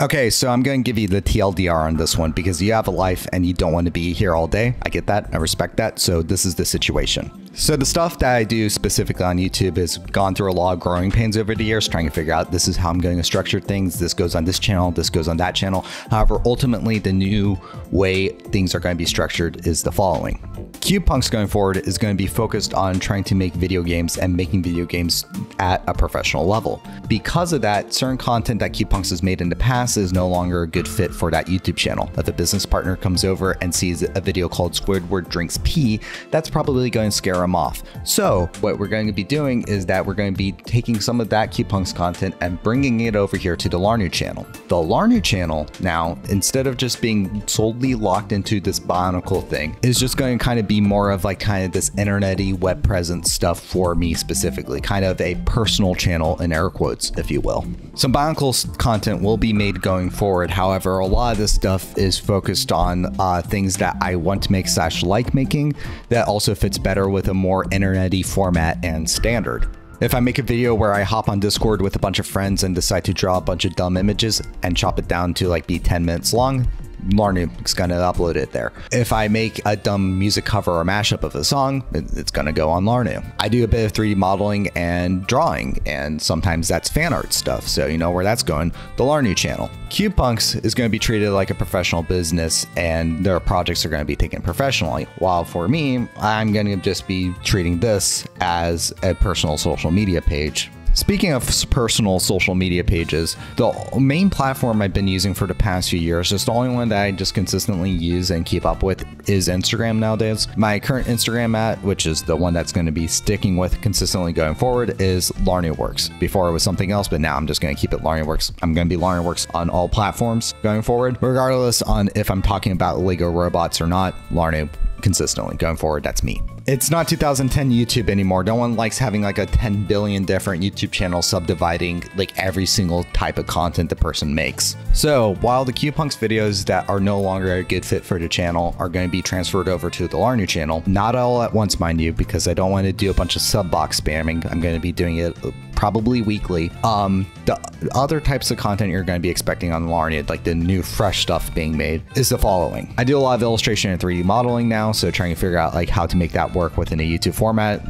Okay, so I'm going to give you the TLDR on this one because you have a life and you don't want to be here all day. I get that. I respect that. So this is the situation. So the stuff that I do specifically on YouTube has gone through a lot of growing pains over the years, trying to figure out this is how I'm going to structure things. This goes on this channel, this goes on that channel. However, ultimately, the new way things are going to be structured is the following. CubePunks going forward is going to be focused on trying to make video games and making video games at a professional level. Because of that, certain content that CubePunks has made in the past is no longer a good fit for that YouTube channel. If a business partner comes over and sees a video called Squidward Drinks Pee, that's probably going to scare them off. So what we're going to be doing is that we're going to be taking some of that CubePunks content and bringing it over here to the Larnuu channel. The Larnuu channel now, instead of just being solely locked into this Bionicle thing, is just going to kind of be more of like kind of this internety web presence stuff for me specifically, kind of a personal channel in air quotes, if you will. Some Bionicles content will be made going forward. However, a lot of this stuff is focused on uh, things that I want to make slash like making that also fits better with a more internety format and standard. If I make a video where I hop on Discord with a bunch of friends and decide to draw a bunch of dumb images and chop it down to like be 10 minutes long, Larnuu is going to upload it there. If I make a dumb music cover or mashup of a song, it's going to go on Larnuu. I do a bit of 3D modeling and drawing, and sometimes that's fan art stuff. So you know where that's going, the Larnuu channel. CubePunks is going to be treated like a professional business, and their projects are going to be taken professionally. While for me, I'm going to just be treating this as a personal social media page Speaking of personal social media pages, the main platform I've been using for the past few years, just the only one that I just consistently use and keep up with is Instagram nowadays. My current Instagram at, which is the one that's going to be sticking with consistently going forward, is LarnuWorks. Before it was something else, but now I'm just going to keep it LarnuWorks. I'm going to be LarnuWorks on all platforms going forward, regardless on if I'm talking about Lego robots or not. Larnuu consistently going forward. That's me. It's not 2010 YouTube anymore. No one likes having like a 10 billion different YouTube channels subdividing like every single type of content the person makes. So while the CubePunks videos that are no longer a good fit for the channel are going to be transferred over to the Larnuu channel, not all at once, mind you, because I don't want to do a bunch of sub box spamming. I'm going to be doing it probably weekly. Um, the other types of content you're going to be expecting on Larnuu, like the new fresh stuff being made, is the following. I do a lot of illustration and 3D modeling now, so trying to figure out like how to make that work within a YouTube format.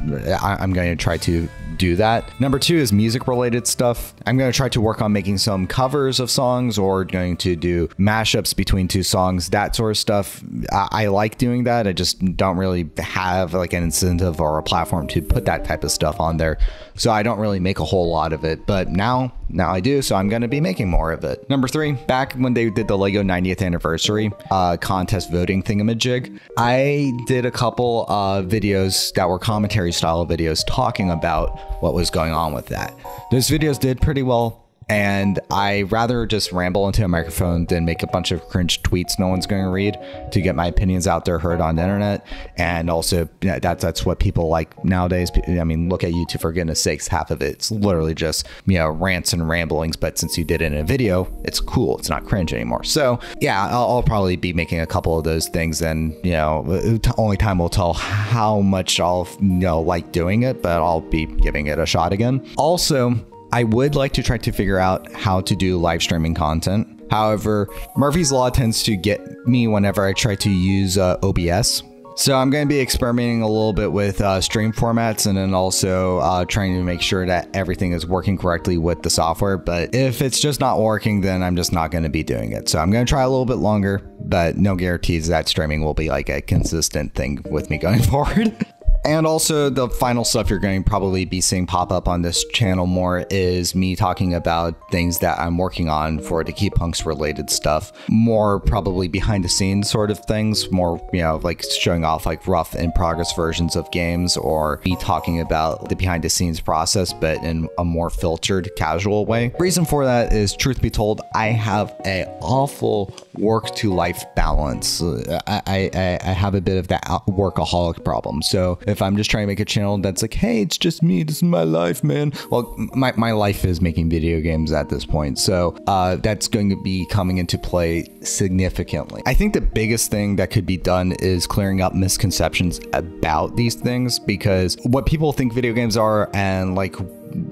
I- I'm going to try to do that. Number two is music related stuff. I'm going to try to work on making some covers of songs or going to do mashups between two songs, that sort of stuff. I, I like doing that. I just don't really have like an incentive or a platform to put that type of stuff on there. So I don't really make a whole lot of it. But now, now I do. So I'm going to be making more of it. Number three, back when they did the Lego 90th anniversary uh, contest voting thingamajig, I did a couple uh, videos that were commentary style videos talking about what was going on with that. Those videos did pretty well and I rather just ramble into a microphone than make a bunch of cringe tweets no one's going to read to get my opinions out there heard on the internet. And also, that's that's what people like nowadays. I mean, look at YouTube for goodness sakes, half of it's literally just you know rants and ramblings. But since you did it in a video, it's cool. It's not cringe anymore. So yeah, I'll, I'll probably be making a couple of those things, and you know, only time will tell how much I'll you know like doing it, but I'll be giving it a shot again. Also I would like to try to figure out how to do live streaming content. However, Murphy's Law tends to get me whenever I try to use uh, OBS. So I'm going to be experimenting a little bit with uh, stream formats and then also uh, trying to make sure that everything is working correctly with the software. But if it's just not working, then I'm just not going to be doing it. So I'm going to try a little bit longer, but no guarantees that streaming will be like a consistent thing with me going forward. And also, the final stuff you're going to probably be seeing pop up on this channel more is me talking about things that I'm working on for the CubePunks related stuff. More probably behind the scenes sort of things, more, you know, like showing off like rough in progress versions of games or me talking about the behind the scenes process, but in a more filtered, casual way. Reason for that is, truth be told, I have a awful work to life balance. I, I, I have a bit of that workaholic problem. So if I'm just trying to make a channel that's like, hey, it's just me, this is my life, man. Well, my, my life is making video games at this point. So uh, that's going to be coming into play significantly. I think the biggest thing that could be done is clearing up misconceptions about these things because what people think video games are and like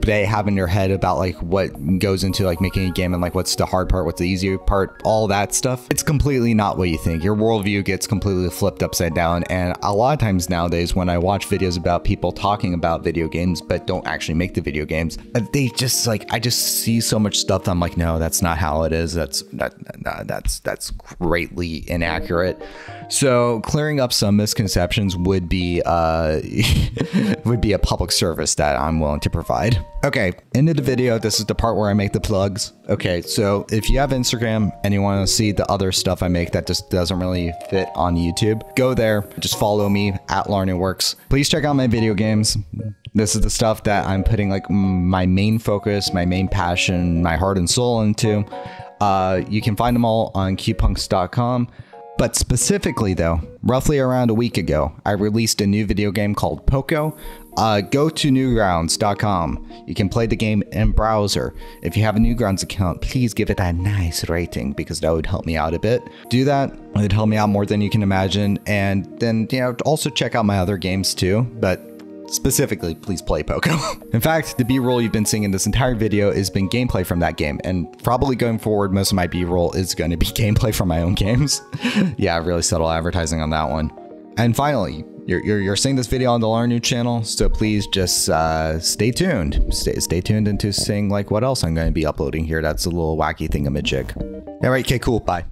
they have in your head about like what goes into like making a game and like what's the hard part, what's the easier part, all that stuff. It's completely not what you think. Your worldview gets completely flipped upside down. And a lot of times nowadays, when I watch videos about people talking about video games but don't actually make the video games, uh, they just like I just see so much stuff. I'm like, no, that's not how it is. That's that, that that's that's greatly inaccurate. So clearing up some misconceptions would be uh, would be a public service that I'm willing to provide. Okay, end of the video. This is the part where I make the plugs. Okay, so if you have Instagram and you want to see the other stuff I make that just doesn't really fit on YouTube, go there. Just follow me at Works. Please check out my video games. This is the stuff that I'm putting like my main focus, my main passion, my heart and soul into. Uh, you can find them all on cubepunks.com. But specifically, though, roughly around a week ago, I released a new video game called Poco. Uh, go to newgrounds.com. You can play the game in browser. If you have a Newgrounds account, please give it a nice rating because that would help me out a bit. Do that; it would help me out more than you can imagine. And then, you know, also check out my other games too. But Specifically, please play Poco. in fact, the B-roll you've been seeing in this entire video has been gameplay from that game, and probably going forward, most of my B-roll is going to be gameplay from my own games. yeah, really subtle advertising on that one. And finally, you're, you're, you're seeing this video on the Larnuu channel, so please just uh, stay tuned. Stay, stay tuned into seeing like what else I'm going to be uploading here. That's a little wacky thingamajig. All right, okay, cool, bye.